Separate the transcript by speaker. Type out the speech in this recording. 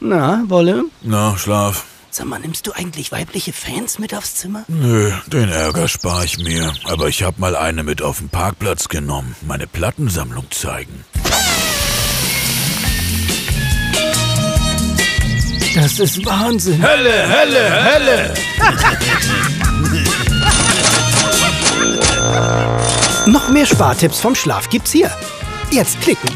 Speaker 1: Na, Wolle?
Speaker 2: Na, Schlaf.
Speaker 1: Sag mal, nimmst du eigentlich weibliche Fans mit aufs Zimmer?
Speaker 2: Nö, den Ärger spare ich mir. Aber ich hab mal eine mit auf den Parkplatz genommen. Meine Plattensammlung zeigen.
Speaker 1: Das ist Wahnsinn.
Speaker 2: Helle, helle, helle!
Speaker 1: Noch mehr Spartipps vom Schlaf gibt's hier. Jetzt klicken.